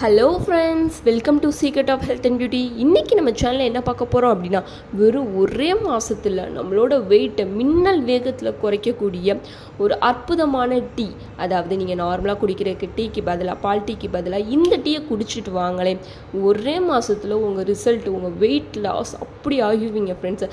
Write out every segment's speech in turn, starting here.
Hello friends welcome to secret of health and beauty இன்றைக்கி நம்ம சேனலில் என்ன பார்க்க போகிறோம் அப்படின்னா வெறும் ஒரே மாதத்தில் நம்மளோட வெயிட்டை மின்னல் வேகத்தில் குறைக்கக்கூடிய ஒரு அற்புதமான டீ அதாவது நீங்கள் நார்மலாக குடிக்கிறதுக்கு டீக்கு பதிலாக பால் டீக்கு பதிலாக இந்த டீயை குடிச்சிட்டு வாங்களேன். ஒரே மாதத்தில் உங்கள் ரிசல்ட் உங்கள் வெயிட் லாஸ் அப்படி ஆகிடுவீங்க ஃப்ரெண்ட்ஸ்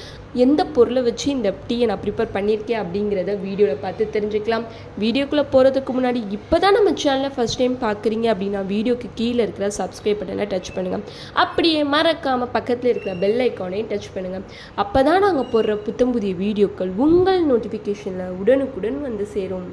எந்த பொருளை வச்சு இந்த டீயை நான் ப்ரிப்பேர் பண்ணியிருக்கேன் அப்படிங்கிறத வீடியோவில் பார்த்து தெரிஞ்சுக்கலாம். வீடியோக்குள்ளே போகிறதுக்கு முன்னாடி இப்போ தான் நம்ம சேனலை ஃபஸ்ட் டைம் பார்க்குறீங்க அப்படின்னா வீடியோக்கு கீழே கீழே இருக்கிற சப்ஸ்கிரைப் பட்டனை டச் பண்ணுங்கள் அப்படியே மறக்காமல் பக்கத்தில் இருக்கிற பெல் ஐக்கானையும் டச் பண்ணுங்கள் அப்போ தான் நாங்கள் போடுற புத்தம் புதிய வீடியோக்கள் உங்கள் நோட்டிஃபிகேஷனில் உடனுக்குடன் வந்து சேரும்.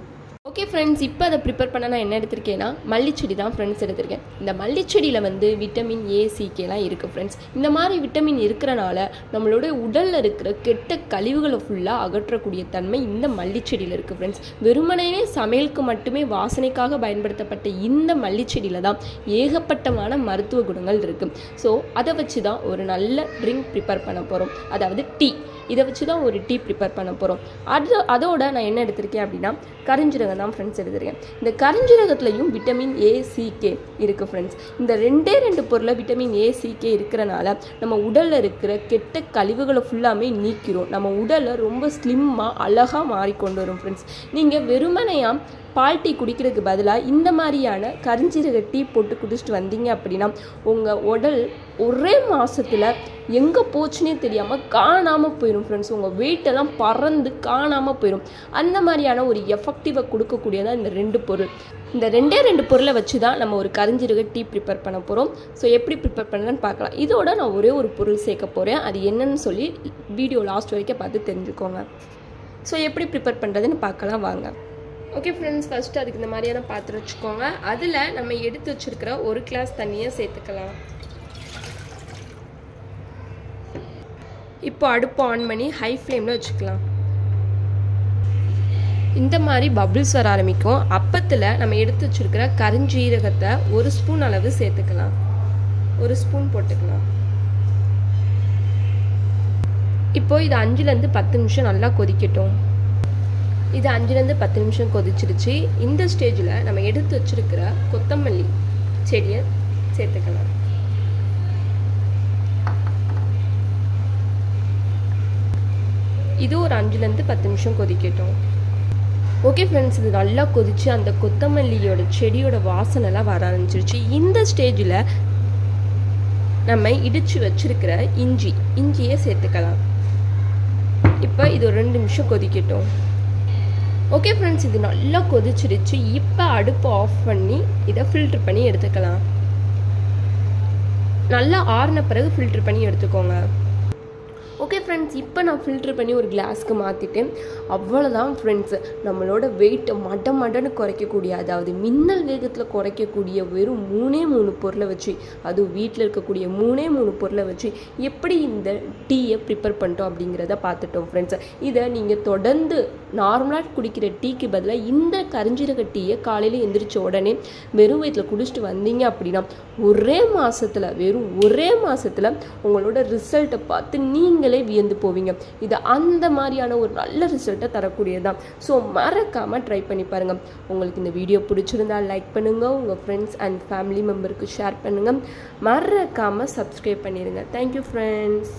ஓகே ஃப்ரெண்ட்ஸ் இப்போ அதை ப்ரிப்பேர் பண்ண நான் என்ன எடுத்திருக்கேன்னா மல்லிச்செடி தான் ஃப்ரெண்ட்ஸ் எடுத்திருக்கேன். இந்த மல்லிச்செடியில் வந்து விட்டமின் ஏ சிகேலாம் இருக்குது ஃப்ரெண்ட்ஸ் இந்த மாதிரி விட்டமின் இருக்கிறனால நம்மளோட உடலில் இருக்கிற கெட்ட கழிவுகளை ஃபுல்லாக அகற்றக்கூடிய தன்மை இந்த மல்லிச்செடியில் இருக்குது ஃப்ரெண்ட்ஸ் வெறுமனையே சமையலுக்கு மட்டுமே வாசனைக்காக பயன்படுத்தப்பட்ட இந்த மல்லிச்செடியில் தான் ஏகப்பட்டமான மருத்துவ குணங்கள் இருக்குது ஸோ அதை வச்சு தான் ஒரு நல்ல ட்ரிங்க் ப்ரிப்பேர் பண்ண போகிறோம் அதாவது டீ. இதை வச்சு தான் ஒரு டீ ப்ரிப்பேர் பண்ண போகிறோம் அது அதோட நான் என்ன எடுத்திருக்கேன் அப்படின்னா கரிஞ்சிரகம் தான் ஃப்ரெண்ட்ஸ் எடுத்திருக்கேன். இந்த கரிஞ்சிரகத்துலையும் விட்டமின் ஏ சிகே இருக்குது ஃப்ரெண்ட்ஸ் இந்த ரெண்டே ரெண்டு பொருளை விட்டமின் ஏ சிகே இருக்கிறனால நம்ம உடலில் இருக்கிற கெட்ட கழிவுகளை ஃபுல்லாமே நீக்கிறோம். நம்ம உடலை ரொம்ப ஸ்லிம்மாக அழகாக மாறிக்கொண்டு வரும் ஃப்ரெண்ட்ஸ் நீங்கள் வெறுமனையாக பால் டீ குடிக்கிறதுக்கு பதிலாக இந்த மாதிரியான கரிஞ்சீரக டீ போட்டு குடிச்சிட்டு வந்தீங்க அப்படின்னா உங்கள் உடல் ஒரே மாதத்தில் எங்கே போச்சுன்னே தெரியாமல் காணாமல் போயிடும் ஃப்ரெண்ட்ஸ் உங்கள் வெயிட்டெல்லாம் பறந்து காணாமல் போயிடும் அந்த மாதிரியான ஒரு எஃபெக்டிவை கொடுக்கக்கூடியதான் இந்த ரெண்டு பொருள். இந்த ரெண்டே ரெண்டு பொருளை வச்சு தான் நம்ம ஒரு கரிஞ்சிருக டீ ப்ரிப்பேர் பண்ண போகிறோம் ஸோ எப்படி ப்ரிப்பேர் பண்ணலான்னு பார்க்கலாம். இதோட நான் ஒரே ஒரு பொருள் சேர்க்க போகிறேன் அது என்னன்னு சொல்லி வீடியோ லாஸ்ட் வரைக்கும் பார்த்து தெரிஞ்சுக்கோங்க. ஸோ எப்படி ப்ரிப்பேர் பண்ணுறதுன்னு பார்க்கலாம். வாங்க. ஓகே ஃப்ரெண்ட்ஸ் ஃபஸ்ட்டு அதுக்கு இந்த மாதிரியான பாத்திரம் வச்சுக்கோங்க. அதில் நம்ம எடுத்து வச்சுருக்கிற ஒரு கிளாஸ் தண்ணியை சேர்த்துக்கலாம். இப்போ அடுப்பு ஆன் பண்ணி ஹை ஃப்ளேமில் வச்சுக்கலாம். இந்த மாதிரி பபிள்ஸ் வர ஆரம்பிக்கும். அப்பத்தில் நம்ம எடுத்து வச்சுருக்கிற கருஞ்சீரகத்தை ஒரு ஸ்பூன் அளவு சேர்த்துக்கலாம். ஒரு ஸ்பூன் போட்டுக்கலாம். இப்போ இது அஞ்சுலேருந்து பத்து நிமிஷம் நல்லா கொதிக்கட்டும். இது அஞ்சுலேருந்து பத்து நிமிஷம் கொதிச்சிருச்சு. இந்த ஸ்டேஜில் நம்ம எடுத்து வச்சுருக்கிற கொத்தமல்லி செடியை சேர்த்துக்கலாம். இது ஒரு அஞ்சுலேருந்து பத்து நிமிஷம் கொதிக்கட்டும். ஓகே ஃப்ரெண்ட்ஸ் இது நல்லா கொதித்து அந்த கொத்தமல்லியோட செடியோட வாசனைலாம் வர ஆரம்பிச்சிருச்சு. இந்த ஸ்டேஜில் நம்ம இடித்து வச்சுருக்கிற இஞ்சி இஞ்சியை சேர்த்துக்கலாம். இப்போ இது ஒரு ரெண்டு நிமிஷம் கொதிக்கட்டும். ஓகே ஃப்ரெண்ட்ஸ் இது நல்லா கொதிச்சிருச்சு. இப்போ அடுப்பை ஆஃப் பண்ணி இதை ஃபில்ட்ரு பண்ணி எடுத்துக்கலாம். நல்லா ஆறின பிறகு ஃபில்ட்ரு பண்ணி எடுத்துக்கோங்க. ஓகே ஃப்ரெண்ட்ஸ் இப்போ நான் ஃபில்ட்ரு பண்ணி ஒரு கிளாஸ்க்கு மாற்றிட்டேன் அவ்வளோதான் ஃப்ரெண்ட்ஸ் நம்மளோட வெயிட்டை மட மடன்னு குறைக்கக்கூடிய அதாவது மின்னல் வேகத்தில் குறைக்கக்கூடிய வெறும் மூணே மூணு பொருளை வச்சு அதுவும் வீட்டில் இருக்கக்கூடிய மூணே மூணு பொருளை வச்சு எப்படி இந்த டீயை ப்ரிப்பேர் பண்ணிட்டோம் அப்படிங்கிறத பார்த்துட்டோம் ஃப்ரெண்ட்ஸ் இதை நீங்கள் தொடர்ந்து நார்மலாக குடிக்கிற டீக்கு பதிலாக இந்த கரிஞ்சீரக டீயை காலையில் எந்திரிச்ச உடனே வெறும் வயிற்றில் குடிச்சிட்டு வந்தீங்க அப்படின்னா ஒரே மாதத்தில் வெறும் ஒரே மாதத்தில் உங்களோட ரிசல்ட்டை பார்த்து நீங்கள் நீங்களே வியந்து போவீங்க. இது அந்த மாதிரியான ஒரு நல்ல ரிசல்ட்டை தரக்கூடியதான் ஸோ மறக்காமல் ட்ரை பண்ணி பாருங்கள் உங்களுக்கு இந்த வீடியோ பிடிச்சிருந்தா லைக் பண்ணுங்கள் உங்கள் ஃப்ரெண்ட்ஸ் அண்ட் ஃபேமிலி மெம்பருக்கு ஷேர் பண்ணுங்கள் மறக்காமல் சப்ஸ்கிரைப் பண்ணிடுங்க தேங்க்யூ ஃப்ரெண்ட்ஸ்